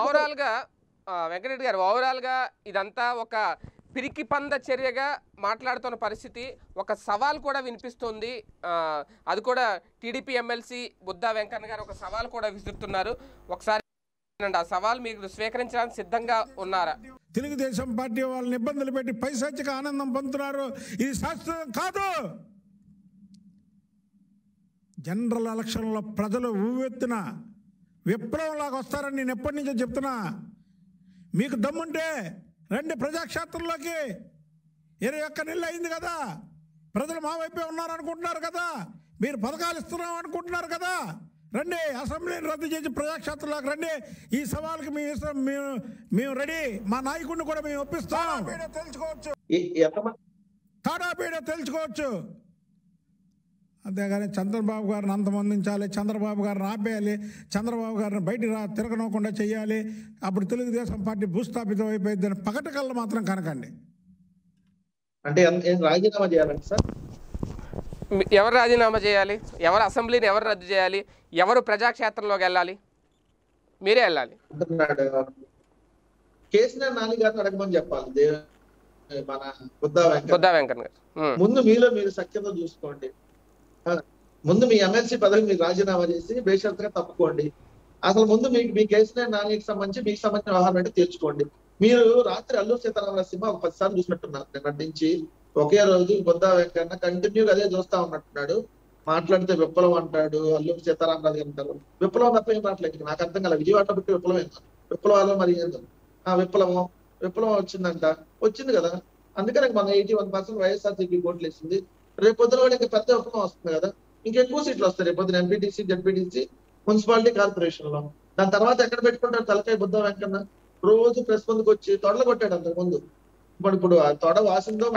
ఓవరాల్గా ఆ, వెంకటరెడ్డి గారు ఓవరాల్గా ఇదంతా ఒక పిరికి పంద చర్యగా మాట్లాడుతున్న పరిస్థితి. ఒక సవాల్ కూడా వినిపిస్తుంది. అది కూడా టీడీపీ ఎమ్మెల్సీ బుద్ధా వెంకన్న గారు ఒక సవాల్ కూడా విసురుతున్నారు. ఒకసారి. ఆ సవాల్ మీరు స్వీకరించడానికి సిద్ధంగా ఉన్నారా? తెలుగుదేశం పార్టీ వాళ్ళని ఇబ్బందులు పెట్టి పైశాచిక ఆనందం పొందుతున్నారు. ఇది శాశ్వతం కాదు. జనరల్ ఎలక్షన్లో ప్రజలు ఊవెత్తున విప్లవంలాగా వస్తారని నేను ఎప్పటి నుంచో చెప్తున్నా. మీకు దమ్ముంటే రండి ప్రజాక్షేత్రంలోకి. ఇరవై ఒక్క నెలలు అయింది కదా. ప్రజలు మా వైపే ఉన్నారు అనుకుంటున్నారు కదా. మీరు పథకాలు ఇస్తున్నాం అనుకుంటున్నారు కదా. రండి అసెంబ్లీని రద్దు చేసి ప్రజాక్షేత్రంలోకి రండి. ఈ సవాల్కి మీ మేము మేము రెడీ. మా నాయకుడిని కూడా మేము ఒప్పిస్తాం. తెలుసుకోవచ్చు. తాడాపీడ తెలుసుకోవచ్చు. అంతేగాని చంద్రబాబు గారిని అంతమొందించాలి చంద్రబాబు గారిని ఆపేయాలి చంద్రబాబు గారిని బయట రా తిరగనకుండా చేయాలి. అప్పుడు తెలుగుదేశం పార్టీ భూస్థాపితం అయిపోయిందని పగటి కళ్ళు మాత్రం కనకండి. అంటే రాజీనామా చేయాలండి సార్? ఎవరు రాజీనామా చేయాలి? ఎవరు అసెంబ్లీని ఎవరు రద్దు చేయాలి? ఎవరు ప్రజాక్షేత్రంలోకి వెళ్ళాలి? మీరే వెళ్ళాలి. కేసీఆర్ నాని గారిని అడగమని చెప్పాలి. మన బుద్ధా వెంకట బుద్ధా వెంకన్న గారు. ముందు మీలో మీరు సఖ్యత చూసుకోండి. ముందు మీ ఎమ్మెల్సీ పదవి మీరు రాజీనామా చేసి బేషరతుగా తప్పుకోండి. అసలు ముందు మీకు మీ కేసీఆర్ నానికి సంబంధించి మీకు సంబంధించిన వ్యవహారం అంటే తీర్చుకోండి మీరు రాత్రి అల్లూరు సీతారామరాజ సినిమా ఒక పది సార్లు చూసినట్టున్నారు. నిన్నటి నుంచి ఒకే రోజు బుద్ధా వెంకన్న కంటిన్యూగా అదే చూస్తా ఉన్నట్టున్నాడు. మాట్లాడితే విప్లవం అంటాడు అల్లూరు సీతారామరాజు అంటారు. విప్లవం తప్ప ఏం మాట్లాడి నాకు అర్థం కాలేదు. విజయవాడ బట్టి విప్లవం ఏందో. విప్లవాలు మరి ఏందో ఆ విప్లవం విప్లవం వచ్చిందంట. వచ్చింది కదా. అందుకనే మన ఎయిటీ వన్ పర్సెంట్ వైఎస్ఆర్సీపీ ఓట్లు వేసింది. రేపు పొద్దున కూడా ఇంకా పెద్ద విప్లవం వస్తుంది కదా. ఇంకెక్కువ సీట్లు వస్తాయి రేపు పొద్దున ఎంపీటీసీ జడ్పీటీసీ మున్సిపాలిటీ కార్పొరేషన్లో దాని తర్వాత ఎక్కడ పెట్టుకుంటారు? తలకాయ బుద్ధ వెంకన్న. రోజు ప్రెస్ ముందుకు వచ్చి తొడలు కొట్టాడు అంతకు ముందు ఇప్పుడు ఇప్పుడు ఆ తొడ వాసిందో